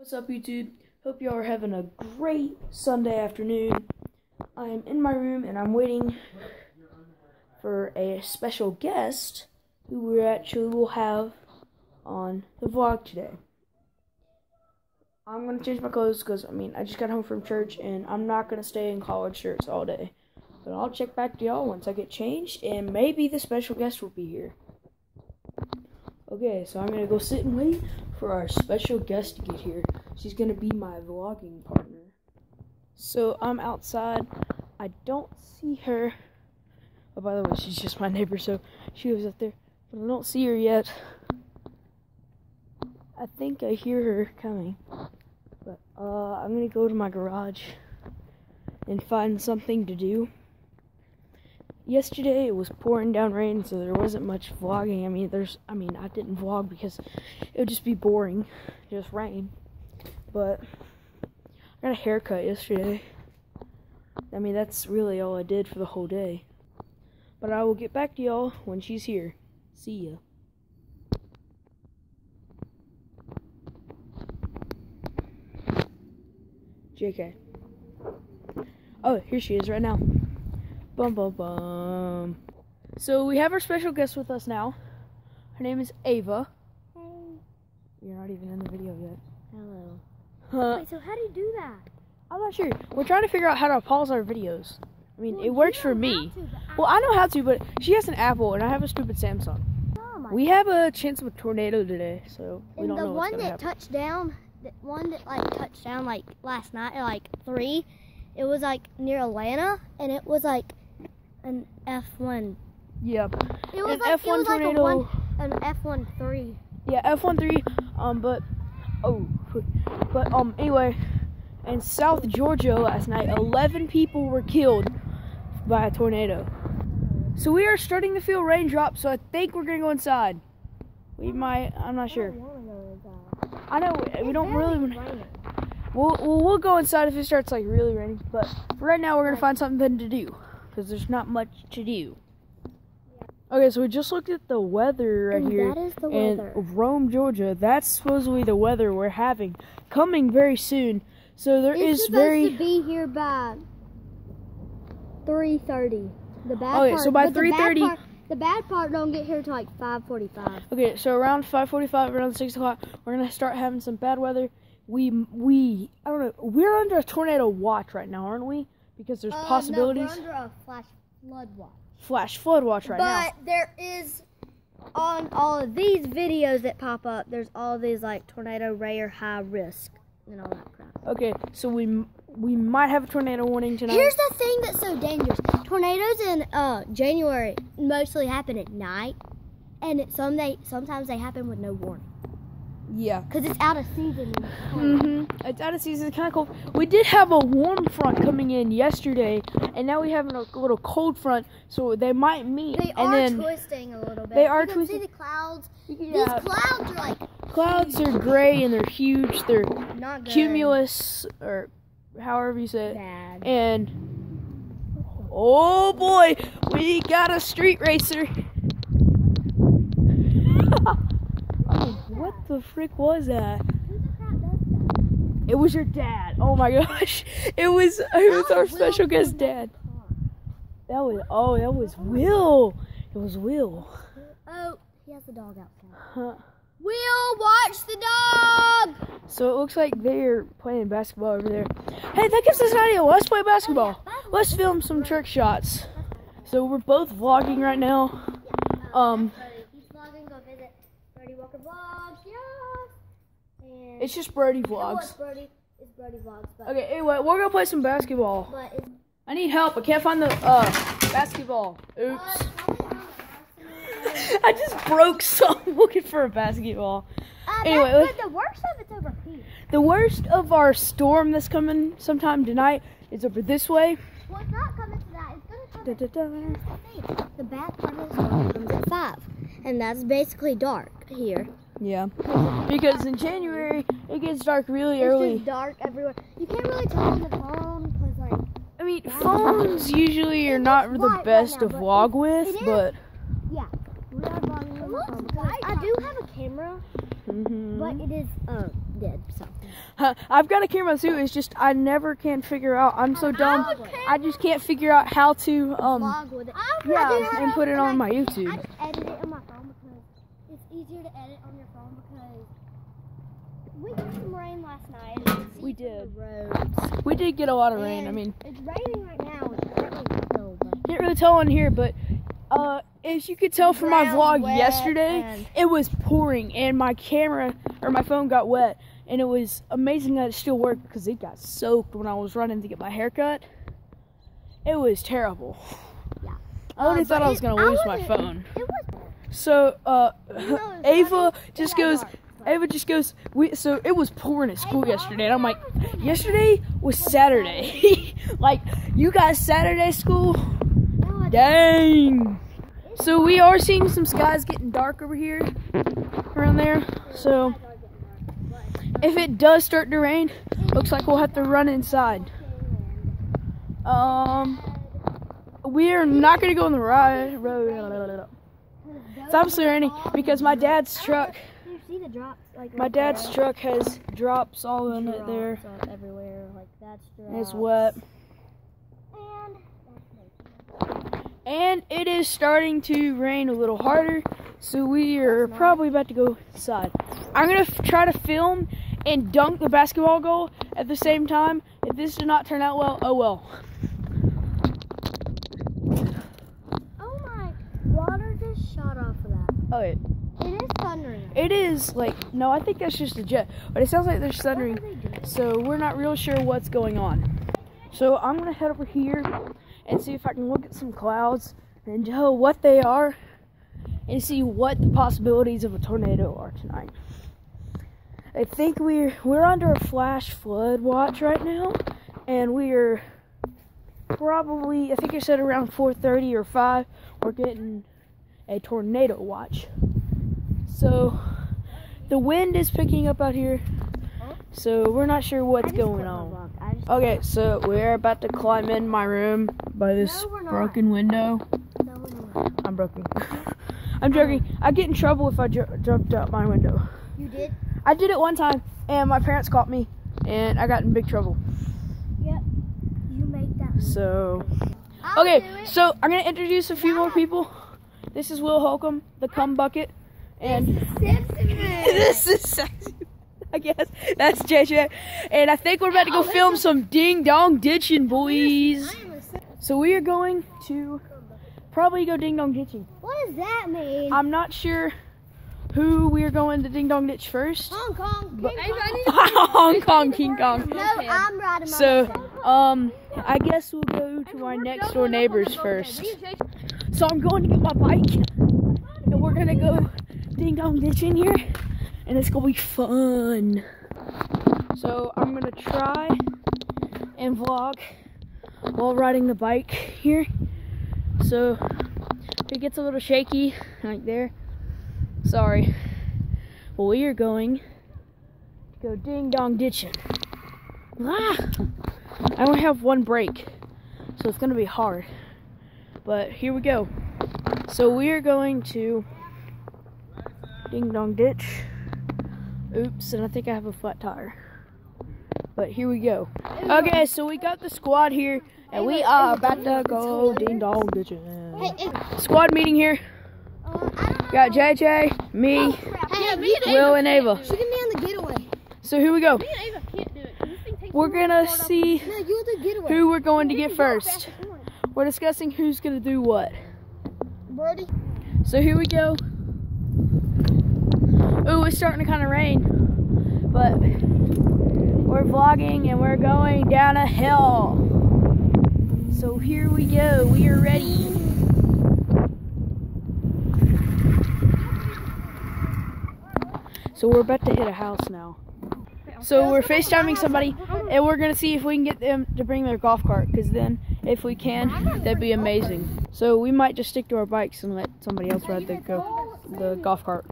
What's up, YouTube? Hope y'all are having a great Sunday afternoon. I am in my room and I'm waiting for a special guest who we actually will have on the vlog today. I'm gonna change my clothes because I mean I just got home from church and I'm not gonna stay in college shirts all day. But I'll check back to y'all once I get changed and maybe the special guest will be here. Okay, so I'm gonna go sit and wait for our special guest to get here. She's gonna be my vlogging partner. So I'm outside. I don't see her. Oh, by the way, she's just my neighbor, so she was up there. But I don't see her yet. I think I hear her coming. But uh, I'm gonna go to my garage and find something to do. Yesterday it was pouring down rain, so there wasn't much vlogging. I mean, there's, I mean, I didn't vlog because it would just be boring, just rain. But I got a haircut yesterday. I mean, that's really all I did for the whole day. But I will get back to y'all when she's here. See ya. JK. Oh, here she is right now. Bum bum bum. So we have our special guest with us now. Her name is Ava. Hey. You're not even in the video yet. Hello. Huh. Wait, so how do you do that? I'm not sure. We're trying to figure out how to pause our videos. I mean, Well, it works for me. to, Well, I know how to, but she has an Apple and I have a stupid Samsung. Oh We have a chance of a tornado today, so we and don't the know what's one that happen. touched down, the one that like touched down like last night at like three, it was like near Atlanta, and it was like an F one. Yep. It was An like F1 it was like tornado. one, an F one three. Yeah, F13. Um, but oh, but um, anyway, in South Georgia last night, 11 people were killed by a tornado. So we are starting to feel raindrops. So I think we're gonna go inside. We might. I'm not sure. I know we don't really. wanna- We'll, we'll we'll go inside if it starts like really raining. But right now, we're gonna find something to do because there's not much to do. Okay, so we just looked at the weather right And here that is the in weather. Rome, Georgia. That's supposedly the weather we're having coming very soon. So there It's is supposed very to be here by three thirty. The bad Okay, part. so by but the 3:30 The bad part don't get here till like five forty-five. okay. So around 5:45, around six o'clock, we're gonna start having some bad weather. We we I don't know. We're under a tornado watch right now, aren't we? Because there's possibilities. Uh, No, we're under a flash flood watch. Flash flood watch right now. but there is on all of these videos that pop up. There's all these like tornado rare high risk and all that crap. Okay, so we we might have a tornado warning tonight. Here's the thing that's so dangerous. Tornadoes in uh, January mostly happen at night, and it, some they sometimes they happen with no warning yeah. because it's out of season. hmm It's out of season. It's kind of cold. We did have a warm front coming in yesterday, and now we have a little cold front, so they might meet. They and are then twisting a little bit. They are you can twisting. See the clouds. yeah, These clouds are like clouds are gray and they're huge. They're cumulus, or however you say it. Bad. And oh boy, we got a street racer. oh, what the frick was that? Who the that? It was your dad. Oh my gosh. It was it was our Will special guest dad. That was oh that was Will. It was Will. Oh, he has the dog outside. Huh. Will, watch the dog! So it looks like they're playing basketball over there. Hey, that gives us an idea. Let's play basketball. Let's film some trick shots. So we're both vlogging right now. Um, He's vlogging, go visit Brody Walker Vlogs, yes! And it's just Brody vlogs. Brody, it's Brody Vlogs, but, Okay, anyway, we're gonna play some basketball. but I need help. I can't find the uh basketball. Oops. probably on the I just broke some looking for a basketball. Uh, Anyway, but the worst of it's over here. The worst of our storm that's coming sometime tonight is over this way. Well, it's not coming to that. It's gonna come. Da, da, da. The bad part storm comes at five, and that's basically dark here. Yeah. Because in January it gets dark really It's early. just dark everywhere. You can't really tell on the phone because like I mean, phones usually are not the white right best now, to vlog it- with, it is. but yeah, we are vlogging on the phone I do have a camera, mhm. but it is uh did. So. Huh, I've got a camera too. It's just I never can figure out. I'm so dumb. I just can't figure out how to um Vlog with it. yeah and put it on my YouTube. Easier to edit on your phone because we got some rain last night. and you can see We did. The roads. We did get a lot of rain. I mean, it's raining right now. It's raining still, but can't really tell on here, but uh, as you could tell from my vlog yesterday, it was pouring and my camera or my phone got wet, and it was amazing that it still worked because it got soaked when I was running to get my hair cut. It was terrible. Yeah. I only Uh, thought I was gonna I lose my phone. It was. So uh, No, Ava just goes. Ava just goes. We so it was pouring at school yesterday, and I'm like, yesterday was Saturday. like you guys Saturday school. Dang. So we are seeing some skies getting dark over here, around there. So if it does start to rain, looks like we'll have to run inside. Um, we are not gonna go on the ride road. It's obviously raining because my dad's truck, You see the drops like my dad's truck has drops all in it there. Everywhere. Like that's. It's wet. And And it is starting to rain a little harder, so we are probably about to go inside. I'm gonna try to film and dunk the basketball goal at the same time. If this does not turn out well, oh well. Oh my! Water just shot off of that. Oh, it, It is thundering. it is like no, I think that's just a jet, but it sounds like there's thundering. are they doing? So we're not real sure what's going on. So I'm gonna head over here and see if I can look at some clouds and tell what they are and see what the possibilities of a tornado are tonight. I think we're we're under a flash flood watch right now, and we're probably I think it said around 4:30 or 5. We're getting a tornado watch. So the wind is picking up out here, so we're not sure what's going on. vlog. I just Okay, so we're about to climb in my room by this No, broken window. No, no, no. I'm broken. I'm joking. I'd get in trouble if I ju- jumped out my window. You did? I did it one time, and my parents caught me, and I got in big trouble. Yep. You make that. So, I'll okay, so I'm gonna introduce a few more people. This is Will Holcomb, the cum bucket, and this is sexy. I guess that's JJ, and I think we're about to go film some ding dong ditching, boys. So we are going to probably go ding dong ditching. What does that mean? I'm not sure who we are going to ding dong ditch first. Hong Kong. But- King Kong. Hong Kong King Kong. No, I'm riding my So, um, I guess we'll go to our next door neighbors first. So I'm going to get my bike, and we're gonna go ding dong ditching here, and it's gonna be fun. So I'm gonna try and vlog while riding the bike here. So if it gets a little shaky, like there, sorry. Well, we are going to go ding dong ditching. Ah! I only have one brake, so it's gonna be hard. But here we go. So we are going to ding dong ditch. Oops, and I think I have a flat tire. But here we go. Okay, so we got the squad here, and we are about to go ding dong ditching. Hey, hey, Squad meeting here. I don't know. Got JJ, me, Hey, Will, and Ava. She can be on the getaway. So here we go. Me and Ava can't do it. 'cause This thing takes We're gonna to start up. see No, you the getaway. who we're going to get first. We're discussing who's gonna do what. Brody. So here we go. Ooh, it's starting to kind of rain, but we're vlogging and we're going down a hill. So here we go. We are ready. So we're about to hit a house now. So we're FaceTiming somebody and we're gonna see if we can get them to bring their golf cart because then if we can, that'd be amazing. So we might just stick to our bikes and let somebody else ride the go the golf cart.